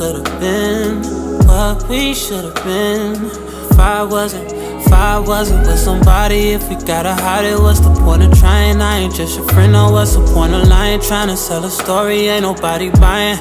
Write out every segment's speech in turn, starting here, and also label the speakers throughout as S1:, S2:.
S1: could've been, what we should've been. If I wasn't, if I wasn't with somebody, if we gotta hide it, what's the point of trying? I ain't just your friend, no, what's the point of lying? Trying to sell a story, ain't nobody buying.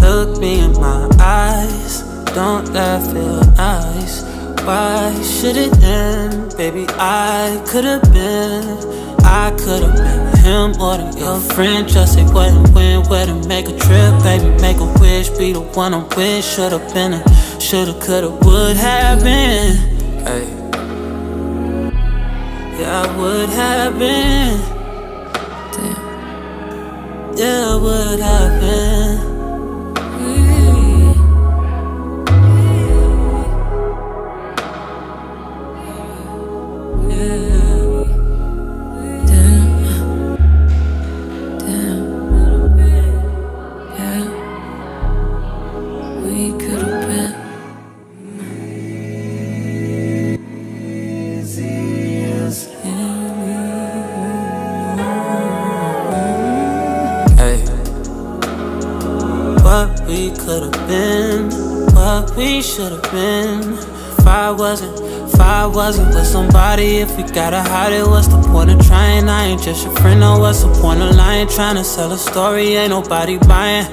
S1: Look me in my eyes, don't that feel nice? Why should it end? Baby, I could've been, I could've been him or than your friend. Just say what and when, where to make a trip, baby, make a wish, be the one I'm with. Should've been a, should've, could've, would have been. Hey. Yeah, I would have been. Damn. Yeah, I would have been. We could've been, what we should've been. If I wasn't, if I wasn't with somebody, if we gotta hide it, what's the point of trying? I ain't just your friend, no, what's the point of lying? Trying to sell a story, ain't nobody buying.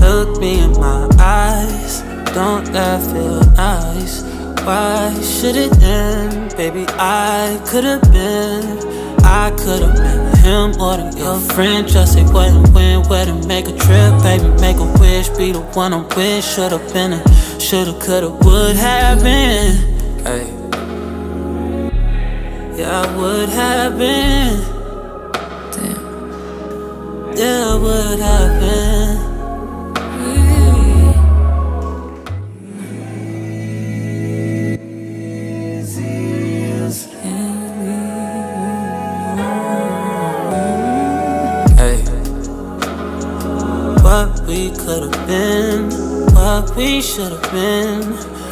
S1: Look me in my eyes, don't that feel nice? Why should it end? Baby, I could've been. I could've been him or your friend. Just say what and when, where to make a trip, baby, make a wish, be the one I'm with. Should've been a, should've, could've, would have been. Hey. Yeah, I would have been. Damn. Yeah, I would have been. Could've been, what we should've been.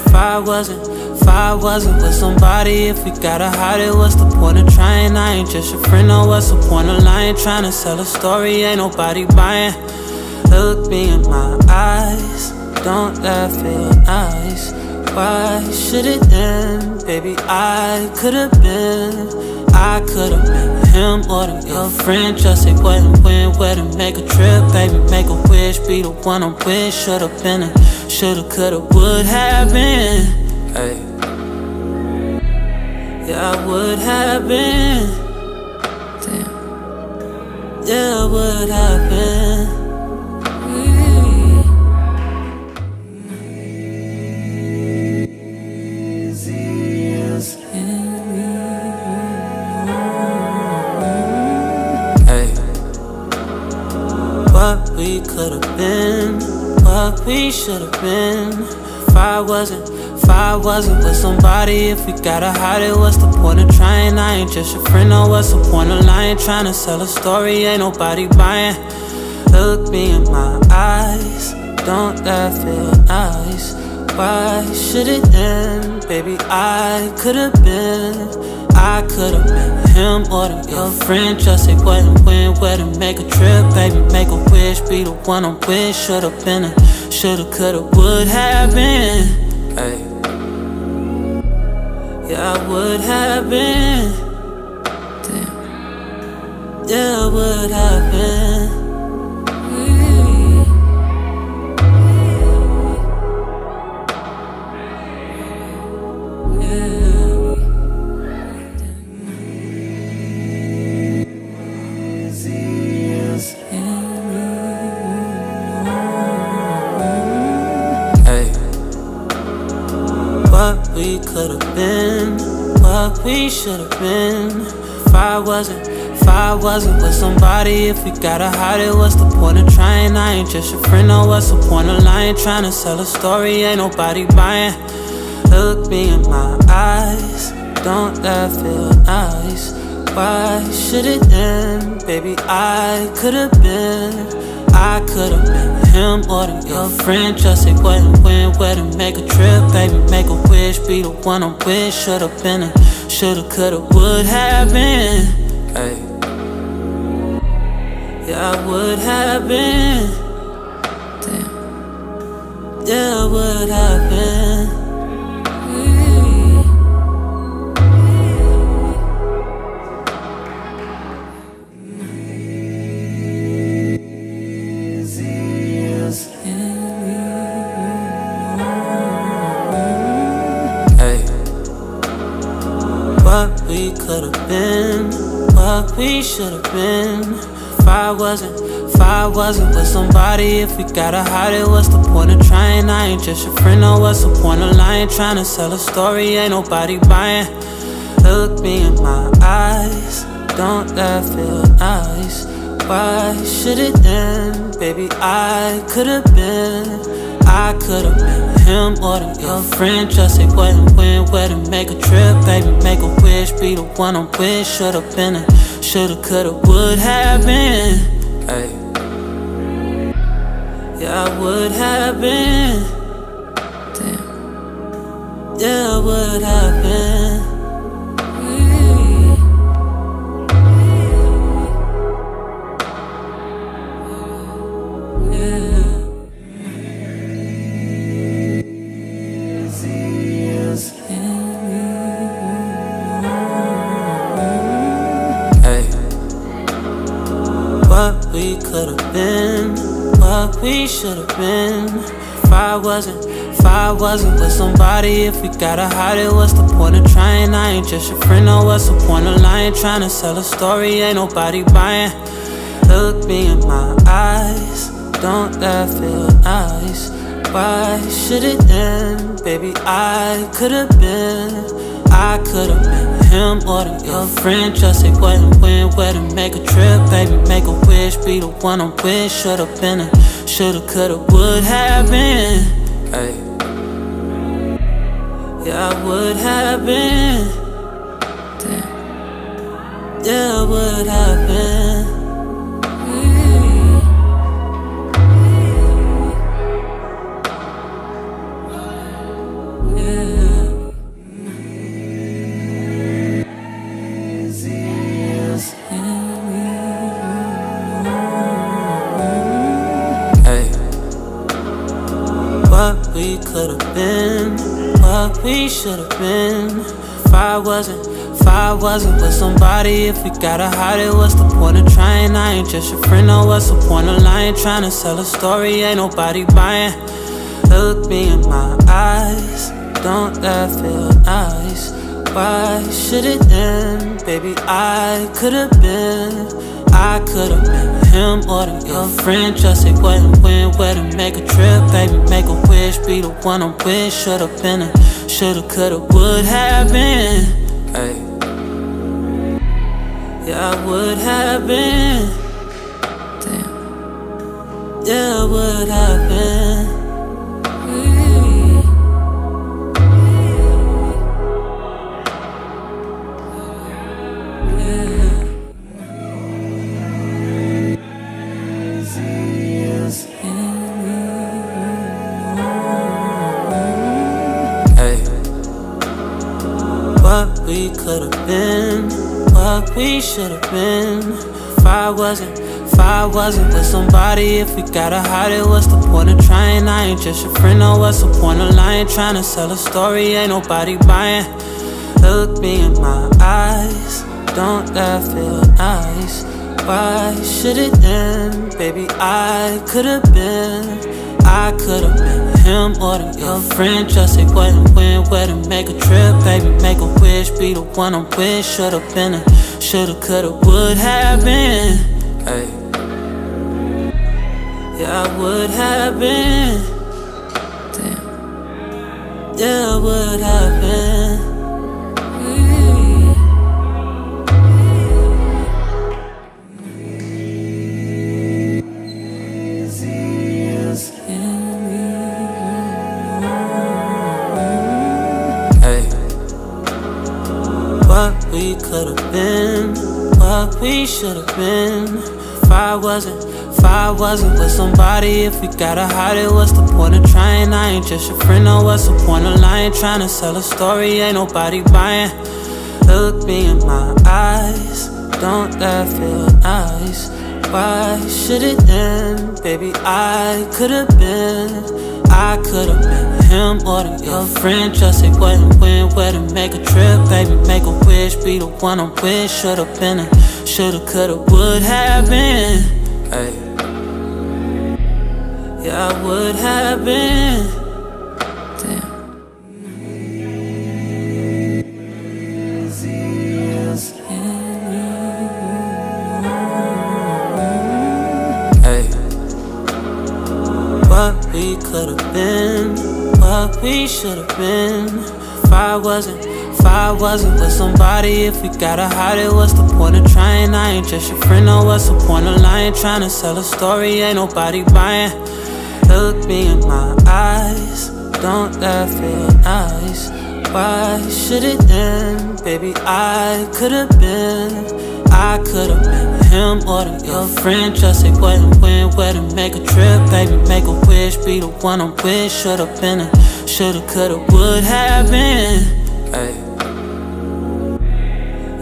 S1: If I wasn't, if I wasn't with somebody, if we gotta hide it, what's the point of trying? I ain't just your friend, no, what's the point of lying? Trying to sell a story, ain't nobody buying. Look me in my eyes, don't that feel nice? Why should it end? Baby, I could've been. I could've been him or than your friend. Just say what and when, where to make a trip, baby, make a wish, be the one I'm with. Should've been a, should've, could've, would have been. Hey. Yeah, I would have been. Damn. Yeah, I would have been. We should've been. If I wasn't, if I wasn't with somebody, if we gotta hide it, what's the point of trying? I ain't just your friend, no, what's the point of lying? Trying to sell a story, ain't nobody buying. Look me in my eyes, don't that feel nice? Why should it end? Baby, I could've been. I could've been him or your friend. Just say what and when, where to make a trip, baby, make a wish, be the one I wish. Should've been a, should've, could've, would have been. Hey. Yeah, I would have been. Damn. Yeah, I would have been. What we could've been, what we should've been. If I wasn't, if I wasn't with somebody, if we gotta hide it, what's the point of trying? I ain't just your friend, no, what's the point of lying? Trying to sell a story, ain't nobody buying. Look me in my eyes, don't that feel nice? Why should it end? Baby, I could've been. I could've been him or than your friend. Just say what and when, where to make a trip, baby, make a wish, be the one I'm with. Should've been a, should've, could've, would have been. Hey. Yeah, I would have been. Damn. Yeah, what happened? Hey. What could've been, what we should've been. If I wasn't, if I wasn't with somebody, if we gotta hide it, what's the point of trying? I ain't just your friend, no, what's the point of lying? Trying to sell a story, ain't nobody buying. Look me in my eyes, don't that feel nice? Why should it end? Baby, I could've been, I could've been him or than your friend. Just say what and when, where to make a trip, baby, make a wish, be the one I'm with. Should've been a, shoulda, coulda, would have been. Hey. Yeah, I would have been.
S2: Damn.
S1: Yeah, I would have been. I wasn't with somebody, if we gotta hide it, what's the point of trying? I ain't just your friend, no, what's the point of lying? Trying to sell a story, ain't nobody buying. Look me in my eyes, don't that feel nice? Why should it end? Baby, I could've been, I could've been him or your friend. Just what and when, where to make a trip, baby, make a wish, be the one I'm with. Should've been a, shoulda, coulda, would have been. Hey. Yeah, I would have been.
S2: Damn.
S1: Yeah, I would have. Hey. What we could've been, what we should've been. If I wasn't, if I wasn't with somebody, if we gotta hide it, what's the point of trying? I ain't just your friend, no, what's the point of lying? Trying to sell a story, ain't nobody buying. Look me in my eyes, don't that feel nice? Why should it end? Baby, I could've been, I could've been him or than your friend. Just say what and when, where to make a trip, baby, make a wish, be the one I'm with. Should've been a, shoulda, coulda, would have been. Hey. Yeah, I would have been.
S2: Damn.
S1: Yeah, I would have been. Could've been, what we should've been. If I wasn't, if I wasn't with somebody, if we gotta hide it, what's the point of trying? I ain't just your friend, no, what's the point of lying? Trying to sell a story, ain't nobody buying. Look me in my eyes, don't that feel nice? Why should it end? Baby, I could've been, I could've been him or than your friend. Just say what and when, where to make a trip, baby, make a wish, be the one I'm with. Should've been a, shoulda, coulda, would have been. Hey. Yeah, I would have been.
S2: Damn.
S1: Yeah, I would have been. We could've been, what we should've been. If I wasn't, if I wasn't with somebody, if we gotta hide it, what's the point of trying? I ain't just your friend, no, what's the point of lying? Trying to sell a story, ain't nobody buying. Look me in my eyes, don't that feel nice? Why should it end? Baby, I could've been, I could've been him or your friend. Just say what and when, where to make a trip, baby. Make a wish, be the one I'm with. Should've been a, should've, could've, would have been. Hey. Yeah, I would have been. What we could've been, what we should've been. If I wasn't, if I wasn't with somebody, if we gotta hide it, what's the point of trying? I ain't just your friend, no, what's the point of lying? Trying to sell a story, ain't nobody buying. Look me in my eyes, don't that feel nice? Why should it end? Baby, I could've been, I could've been him or the, your friend. Just say and when, where to make a trip, baby, make a wish, be the one I'm with. Should've been a, should've, could've, would have been. Hey.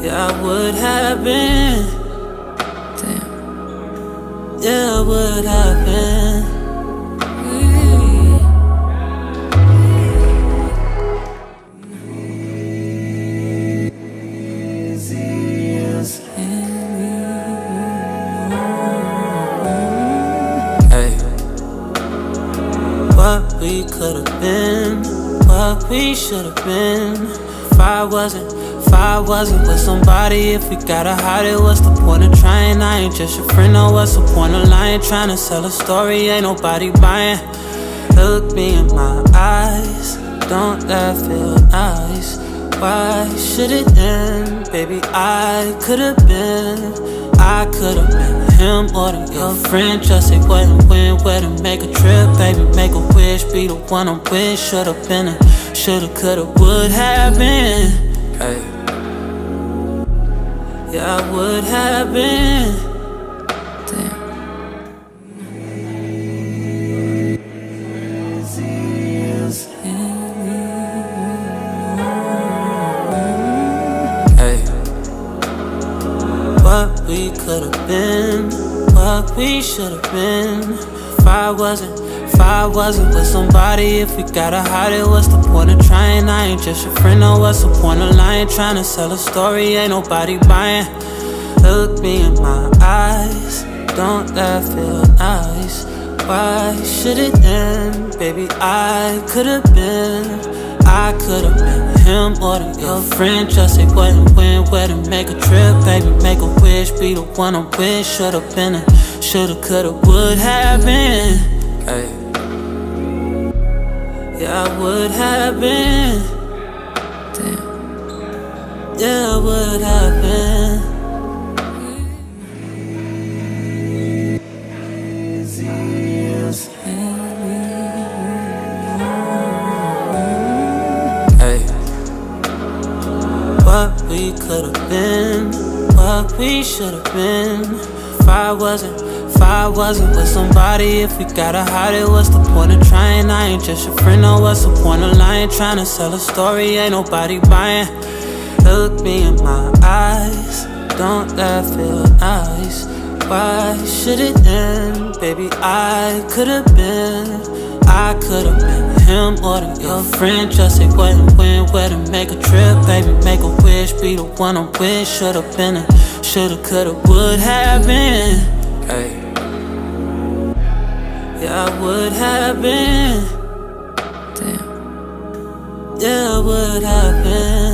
S1: Yeah, I would have been. Damn. Yeah, I would have been. What we could've been, what we should've been. If I wasn't, if I wasn't with somebody, if we gotta hide it, what's the point of trying? I ain't just your friend, no, what's the point of lying? Trying to sell a story, ain't nobody buying. Look me in my eyes, don't that feel nice? Why should it end? Baby, I could've been, I could've been him or your friend. Just say what and when, where to make a trip, baby, make a wish, be the one I'm with. Should've been a, should've, could've, would have been. Hey. Yeah, I would have been. What we could've been, what we should've been. If I wasn't, if I wasn't with somebody, if we gotta hide it, what's the point of trying? I ain't just your friend, no, what's the point of lying? Trying to sell a story, ain't nobody buying. Look me in my eyes, don't that feel nice? Why should it end? Baby, I could've been, I could've been him or the, your friend. Just say what and when, where to make a trip, baby, make a wish, be the one I'm with. Should've been a, should've, could've, would have been. Hey. Yeah, I would have been. Damn. Yeah, I would have been. We could've been, what we should've been. If I wasn't, if I wasn't with somebody, if we gotta hide it, what's the point of trying? I ain't just your friend, no, what's the point of lying? Trying to sell a story, ain't nobody buying. Look me in my eyes, don't that feel nice? Why should it end? Baby, I could've been, I could've been him or the, your friend. Just say what and when, where to make a trip, baby, make a wish, be the one I'm with. Should've been a, should've, could've, would have been. Hey. Yeah, I would have been. Damn. Yeah, I would have been.